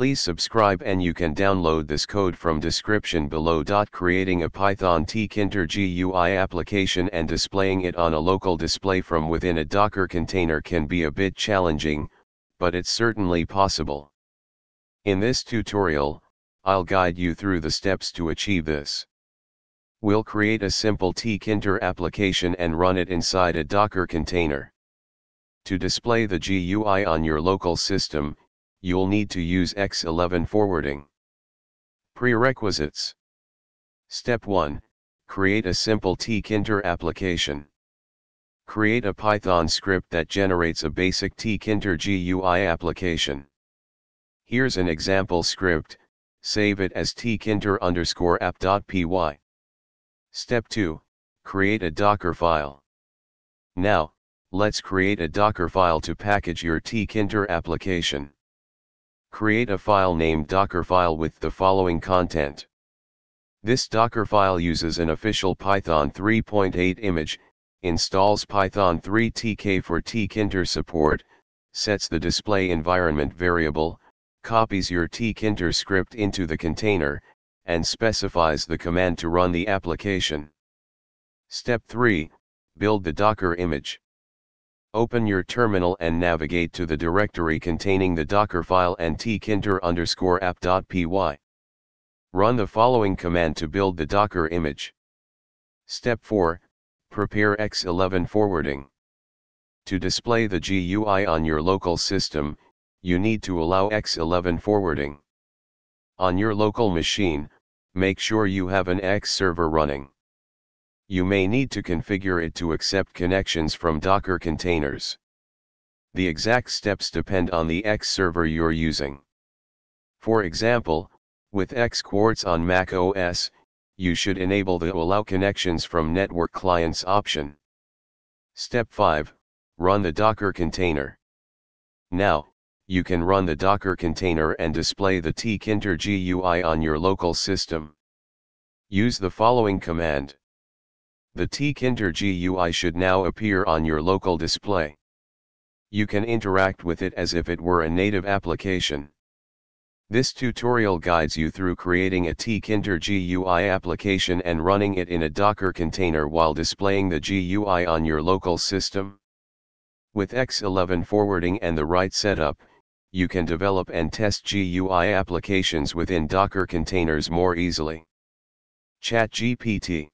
Please subscribe and you can download this code from description below. Creating a Python tkinter GUI application and displaying it on a local display from within a Docker container can be a bit challenging, but it's certainly possible. In this tutorial, I'll guide you through the steps to achieve this. We'll create a simple tkinter application and run it inside a Docker container. To display the GUI on your local system, you'll need to use X11 forwarding. Prerequisites Step 1 Create a simple tkinter application. Create a Python script that generates a basic tkinter GUI application. Here's an example script, save it as tkinter underscore app.py. Step 2 Create a Docker file. Now, let's create a Docker file to package your tkinter application. Create a file named Dockerfile with the following content. This Docker file uses an official Python 3.8 image, installs Python 3 TK for tkinter support, sets the display environment variable, copies your tkinter script into the container, and specifies the command to run the application. Step 3, build the Docker image. Open your terminal and navigate to the directory containing the Docker file and tkinter underscore app.py. Run the following command to build the Docker image. Step 4, prepare X11 forwarding. To display the GUI on your local system, you need to allow X11 forwarding. On your local machine, make sure you have an X server running you may need to configure it to accept connections from Docker containers. The exact steps depend on the X server you're using. For example, with X Quartz on Mac OS, you should enable the Allow Connections from Network Clients option. Step 5, Run the Docker container. Now, you can run the Docker container and display the tkinter GUI on your local system. Use the following command. The tkinter GUI should now appear on your local display. You can interact with it as if it were a native application. This tutorial guides you through creating a tkinter GUI application and running it in a Docker container while displaying the GUI on your local system. With X11 forwarding and the right setup, you can develop and test GUI applications within Docker containers more easily. ChatGPT